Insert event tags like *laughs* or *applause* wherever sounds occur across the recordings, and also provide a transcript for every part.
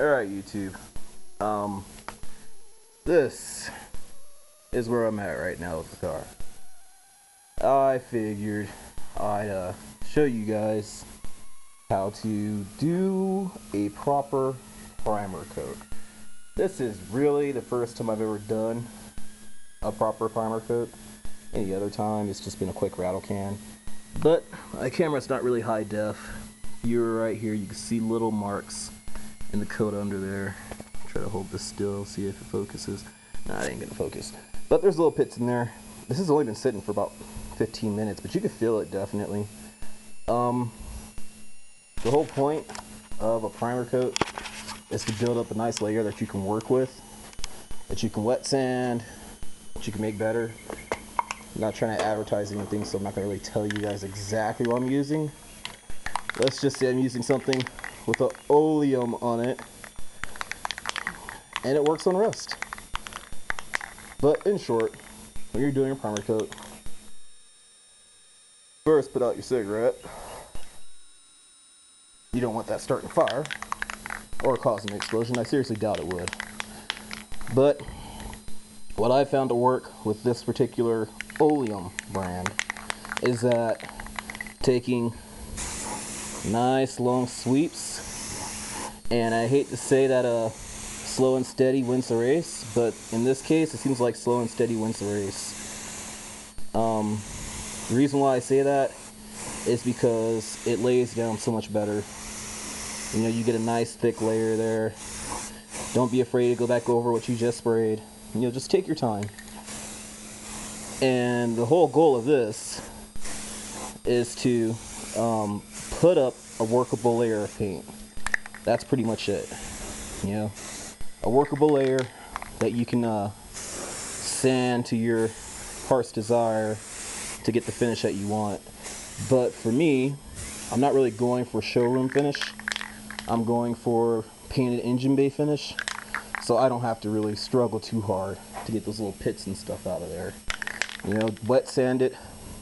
Alright, YouTube. Um, this is where I'm at right now with the car. I figured I'd uh, show you guys how to do a proper primer coat. This is really the first time I've ever done a proper primer coat. Any other time, it's just been a quick rattle can. But my camera's not really high def, you're right here, you can see little marks in the coat under there. Try to hold this still, see if it focuses. Nah, it ain't gonna focus. But there's little pits in there. This has only been sitting for about 15 minutes, but you can feel it definitely. Um, the whole point of a primer coat is to build up a nice layer that you can work with, that you can wet sand, that you can make better. I'm not trying to advertise anything, so I'm not gonna really tell you guys exactly what I'm using let's just say I'm using something with an oleum on it and it works on rust. But in short when you're doing a primer coat first put out your cigarette. You don't want that starting fire or causing an explosion. I seriously doubt it would. But what I found to work with this particular oleum brand is that taking nice long sweeps. And I hate to say that uh, slow and steady wins the race but in this case it seems like slow and steady wins the race. Um, the reason why I say that is because it lays down so much better. You know you get a nice thick layer there. Don't be afraid to go back over what you just sprayed. You know just take your time. And the whole goal of this is to um, put up a workable layer of paint. That's pretty much it. You know, a workable layer that you can uh, sand to your heart's desire to get the finish that you want. But for me, I'm not really going for showroom finish. I'm going for painted engine bay finish. So I don't have to really struggle too hard to get those little pits and stuff out of there. You know, wet sand it,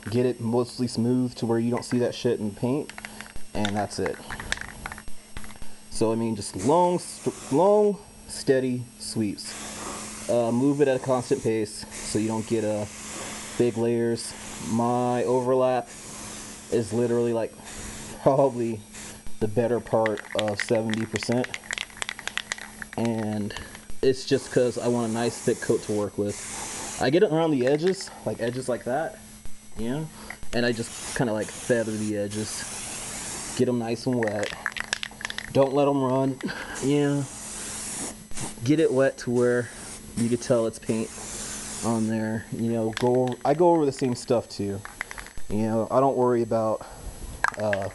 get it mostly smooth to where you don't see that shit in paint and that's it. So I mean, just long, long, steady sweeps. Uh, move it at a constant pace so you don't get uh, big layers. My overlap is literally like probably the better part of 70%. And it's just because I want a nice thick coat to work with. I get it around the edges, like edges like that, you know? And I just kind of like feather the edges Get them nice and wet. Don't let them run. Yeah. Get it wet to where you can tell it's paint on there. You know, go. I go over the same stuff too. You know, I don't worry about. Uh,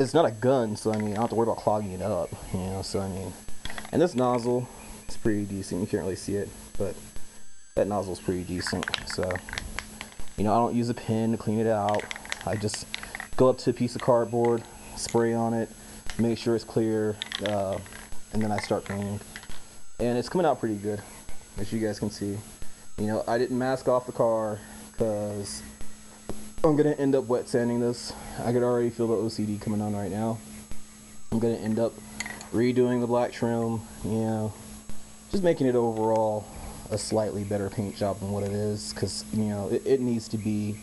it's not a gun, so I mean, I don't have to worry about clogging it up. You know, so I mean, and this nozzle, it's pretty decent. You can't really see it, but that nozzle's pretty decent. So, you know, I don't use a pen to clean it out. I just go up to a piece of cardboard, spray on it, make sure it's clear, uh, and then I start painting. And it's coming out pretty good, as you guys can see. You know, I didn't mask off the car because I'm gonna end up wet sanding this. I could already feel the OCD coming on right now. I'm gonna end up redoing the black trim, you know, just making it overall a slightly better paint job than what it is because, you know, it, it needs to be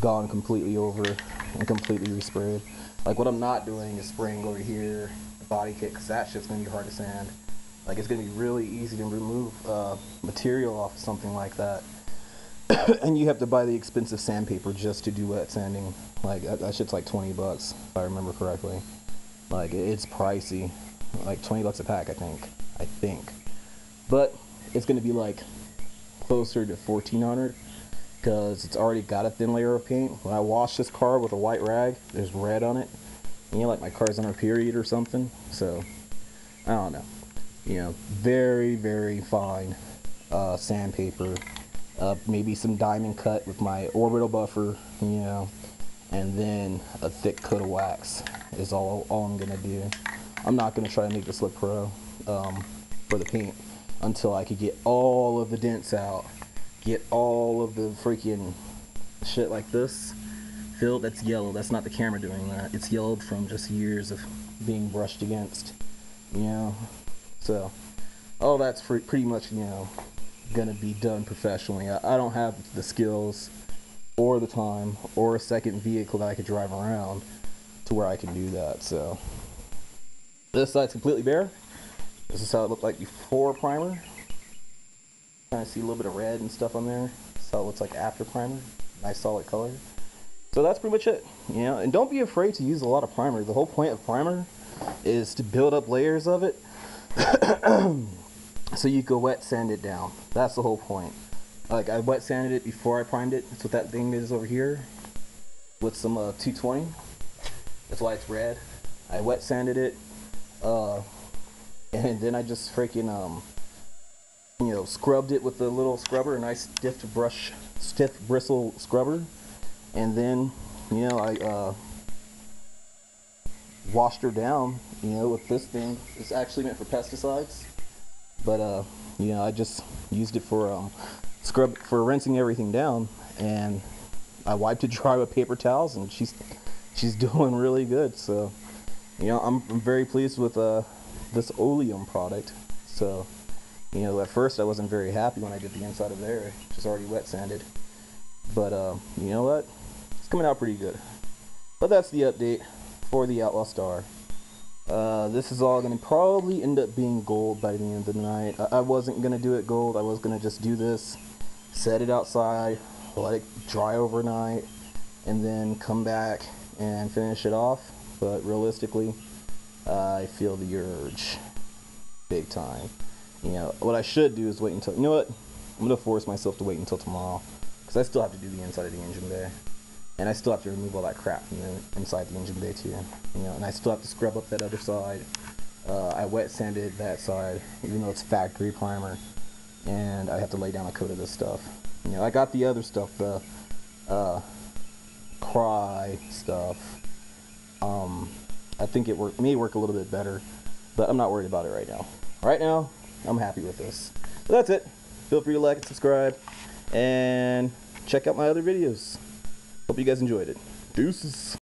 gone completely over and completely resprayed. Like what I'm not doing is spraying over here, the body kit, because that shit's gonna be hard to sand. Like it's gonna be really easy to remove uh, material off of something like that. *coughs* and you have to buy the expensive sandpaper just to do wet sanding. Like that, that shit's like 20 bucks, if I remember correctly. Like it's pricey, like 20 bucks a pack, I think. I think, but it's gonna be like closer to 1400 because it's already got a thin layer of paint. When I wash this car with a white rag, there's red on it. You know, like my car's on a period or something. So, I don't know. You know, very, very fine uh, sandpaper. Uh, maybe some diamond cut with my orbital buffer, you know, and then a thick coat of wax is all, all I'm going to do. I'm not going to try to make this look pro um, for the paint until I could get all of the dents out get all of the freaking shit like this filled, that's yellow. That's not the camera doing that. It's yellowed from just years of being brushed against. You know, so all that's pre- pretty much you know gonna be done professionally. I, I don't have the skills or the time or a second vehicle that I could drive around to where I can do that. So this side's completely bare. This is how it looked like before primer. Kind of see a little bit of red and stuff on there. So it looks like after primer. Nice solid color. So that's pretty much it. You know, and don't be afraid to use a lot of primer. The whole point of primer is to build up layers of it *clears throat* so you can wet sand it down. That's the whole point. Like I wet sanded it before I primed it. That's what that thing is over here with some uh, 220. That's why it's red. I wet sanded it, uh, and then I just freaking um, you know, scrubbed it with a little scrubber, a nice stiff brush, stiff bristle scrubber, and then you know I uh, washed her down. You know, with this thing. It's actually meant for pesticides, but uh, you know, I just used it for um, scrub for rinsing everything down, and I wiped it *laughs* dry with paper towels, and she's she's *laughs* doing really good. So, you know, I'm, I'm very pleased with uh, this oleum product. So, you know, at first I wasn't very happy when I did the inside of there, which is already wet sanded. But uh, you know what? It's coming out pretty good. But that's the update for the Outlaw Star. Uh, this is all going to probably end up being gold by the end of the night. I, I wasn't going to do it gold. I was going to just do this, set it outside, let it dry overnight, and then come back and finish it off. But realistically, I feel the urge big time. You know, what I should do is wait until, you know what? I'm going to force myself to wait until tomorrow because I still have to do the inside of the engine bay. And I still have to remove all that crap from the inside the engine bay too. You know, and I still have to scrub up that other side. Uh, I wet sanded that side, even though it's factory primer. And I have to lay down a coat of this stuff. You know, I got the other stuff, the uh, cry stuff. Um, I think it work, may work a little bit better, but I'm not worried about it right now. Right now, I'm happy with this. So that's it. Feel free to like and subscribe, and check out my other videos. Hope you guys enjoyed it. Deuces.